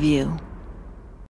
view.